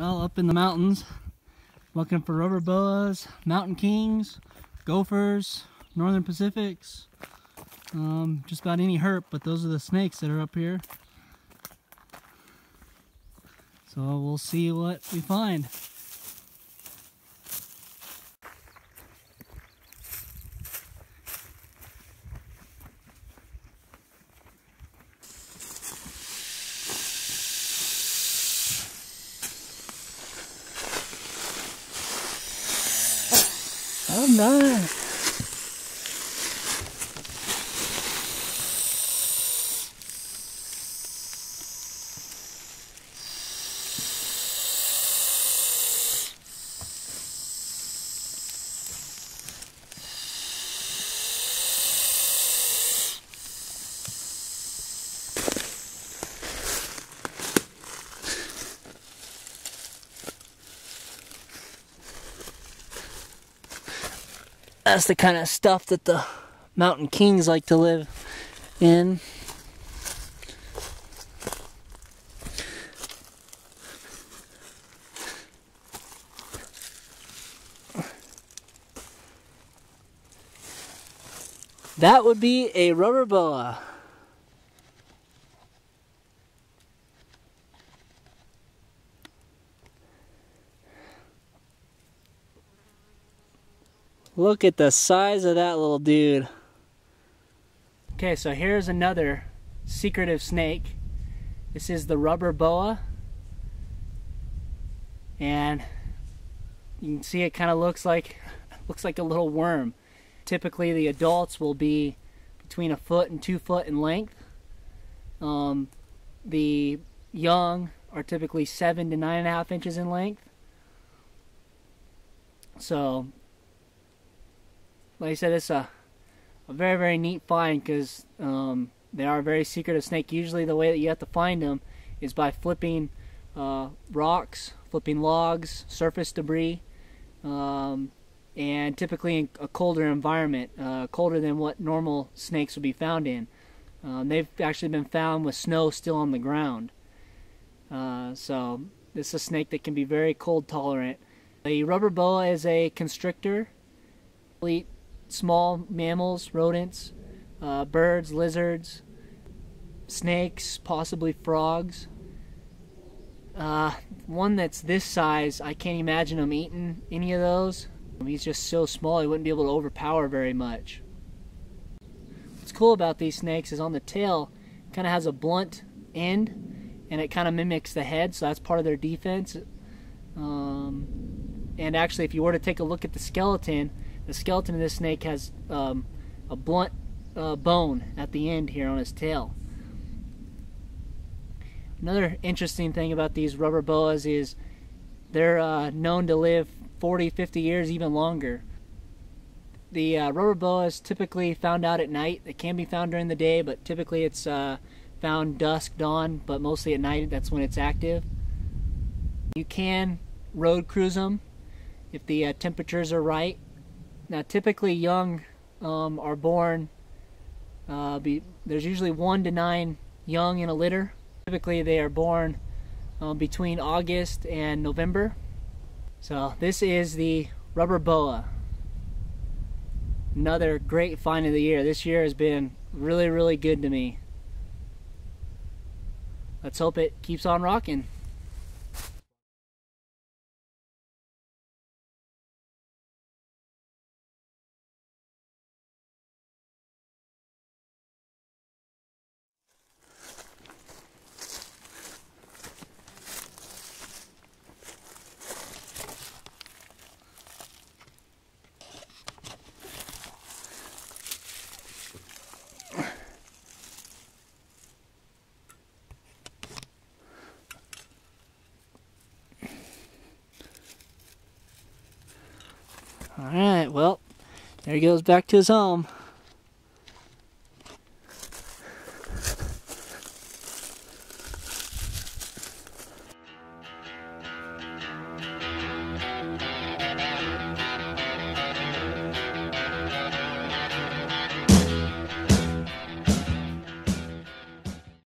Well, up in the mountains, looking for rubber boas, mountain kings, gophers, northern Pacifics, um, just about any herp, but those are the snakes that are up here. So we'll see what we find. Oh, nice. That's the kind of stuff that the mountain kings like to live in. That would be a rubber boa. Look at the size of that little dude. Okay, so here's another secretive snake. This is the rubber boa. And you can see it kind of looks like looks like a little worm. Typically the adults will be between a foot and two foot in length. Um, the young are typically seven to nine and a half inches in length. So like I said, it's a, a very, very neat find because um, they are very secretive snake. Usually the way that you have to find them is by flipping uh, rocks, flipping logs, surface debris, um, and typically in a colder environment, uh, colder than what normal snakes would be found in. Um, they've actually been found with snow still on the ground. Uh, so this is a snake that can be very cold tolerant. The rubber boa is a constrictor small mammals, rodents, uh, birds, lizards, snakes, possibly frogs. Uh, one that's this size, I can't imagine him eating any of those. He's just so small, he wouldn't be able to overpower very much. What's cool about these snakes is on the tail, kind of has a blunt end, and it kind of mimics the head, so that's part of their defense. Um, and actually, if you were to take a look at the skeleton, the skeleton of this snake has um, a blunt uh, bone at the end here on his tail. Another interesting thing about these rubber boas is they're uh, known to live 40, 50 years, even longer. The uh, rubber boa is typically found out at night. It can be found during the day, but typically it's uh, found dusk, dawn, but mostly at night. That's when it's active. You can road cruise them if the uh, temperatures are right. Now, typically, young um, are born. Uh, be, there's usually one to nine young in a litter. Typically, they are born um, between August and November. So, this is the rubber boa. Another great find of the year. This year has been really, really good to me. Let's hope it keeps on rocking. Alright, well, there he goes back to his home.